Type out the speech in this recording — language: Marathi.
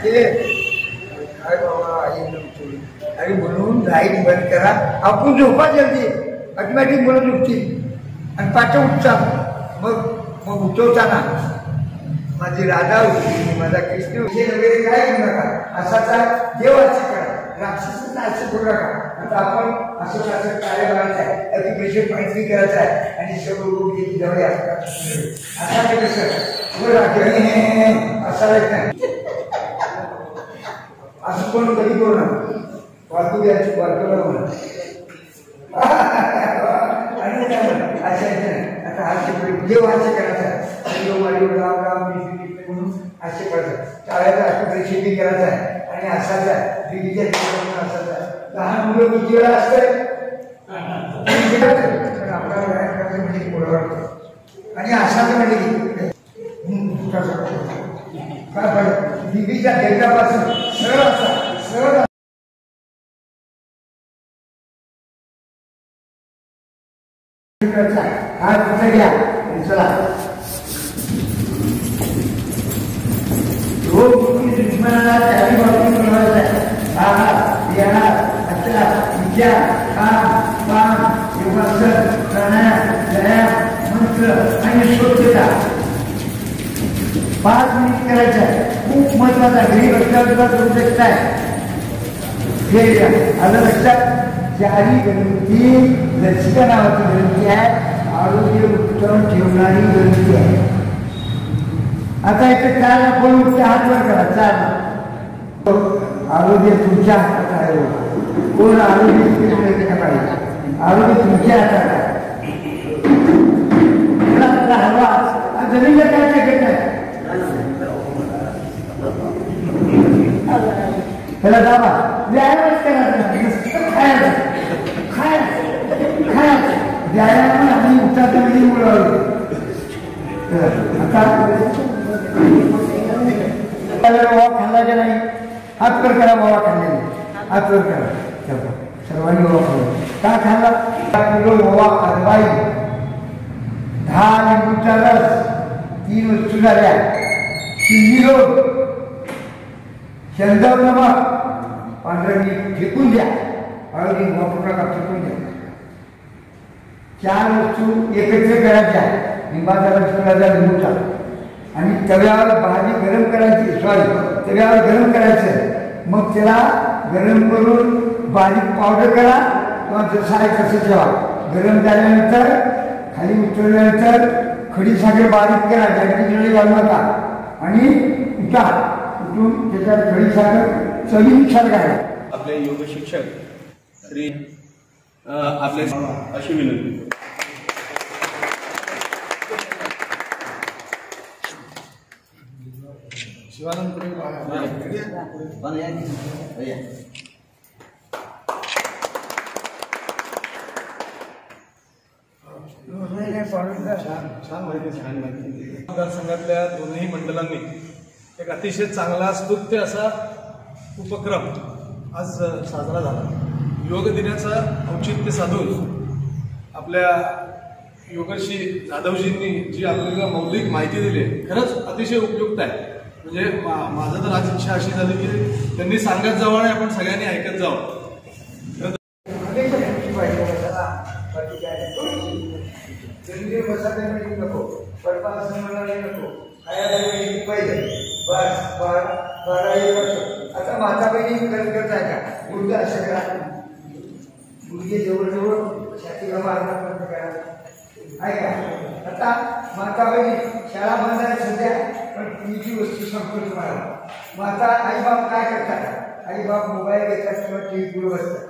अरे बाबा अरे म्हणून लाइट बंद करा. आपण झोपा जल्दी. ऑटोमॅटिक मुलं झोपतील. आणि पाठव उठचा मग मग उठवताना. माझे राधा होती माझा कृष्ण वगैरे काय करू नका. असाचा देव असे करा. राक्षसांना असं करू नका. आता आपण असं असं कार्य करायचं आहे? अतिप्रेशन पाहिजे करायचं आहे. आणि सर्व लोक जाऊया. असा काही सर? असा नाही पण कोण कधी करू नका वाचू द्यायची वाटलं म्हणा. आणि अच्छा आता हास्य देव हास्य करायचा देव म्हणून हास्य करायचं टाळ्याचा करायचा आहे. आणि असाच आहे. असाच आहे. लहान मुलं किती वेळा असते आपला व्यायाम करायचं म्हणजे पोळावर आणि असाच म्हणजे की काय पाहिजे देवीच्या देवतापासून सरळ असा सरळ हा कुठे घ्या चला. रोज तुम्ही दुश्मनाला त्याही बाबतीत पाच मिनिट करायचं आहे खूप महत्वाचा बसल्यावर करू शकताय हे। आलं लक्षात चारी ग्रंथी लसिका नावाची ग्रंथी आहे आरोग्य उत्तम ठेवणारी ग्रंथी आहे आता इथे चार कोण उठते हात वर करा चार आरोग्य तुमच्या हातात आहे. कोण आरोग्य पाहिजे आरोग्य तुमच्या हातात आहे चला, चला, त्याला दाबा व्यायामच करायचा नुसतं खायचं खायचं खायचं व्यायाम आणि उठाचा वेळी मुळावली आता ओवा खाल्ला की नाही हात वर करा ओवा खाल्लेला हात वर करा चला, सर्वांनी ओवा खाल्ला का खाल्ला दहा किलो ओवा हलवाई दहा लिंबूचा रस तीन वस्तू झाल्या चिंनी रोग शंभर फेकून द्या. हळदी वापरू नका फेकून द्या. चार वस्तू एकत्र करायच्या. लिंबाचा रस करायचा लिंबूचा आणि तव्यावर भाजी गरम करायची. सॉरी तव्यावर गरम करायचं. मग त्याला गरम करून बारीक पावडर करा. किंवा जसं आहे तसं ठेवा गरम झाल्यानंतर खाली उतरल्यानंतर खडी साखर बारीक करा. जागती जळी घालू नका. आणि उठा. उठून त्याच्यात खडी साखर चवीनुसार घाला आपले योग शिक्षक श्री आपले अशी विनंती. मतदारसंघातल्या दोन्ही मंडळांनी एक अतिशय चांगला स्तुत्य असा उपक्रम आज साजरा झाला. योग दिनाचं औचित्य साधून आपल्या योगर्षी जाधवजींनी जी आपल्याला मौलिक माहिती दिली आहे, खरंच अतिशय उपयुक्त आहे. म्हणजे मा- माझं तर आज इच्छा अशी झाली की त्यांनी सांगत जावं आणि आपण सगळ्यांनी ऐकत जावं. केंद्रीय बसायला नको पडपासून नको. पाहिजे. बस वर्ष. आता माता बहिणी करत आहे का? मुलगा असं करा. मुलगी जवळजवळ छातीला मारणार बंद करा आहे का? आता माता बहिणी शाळा बंद आहे सध्या पण तुमची वस्तू सांगतो तुम्हाला माता आई बाप काय करतात? आई बाप मोबाईल घेतात किंवा टी व्ही बसतात.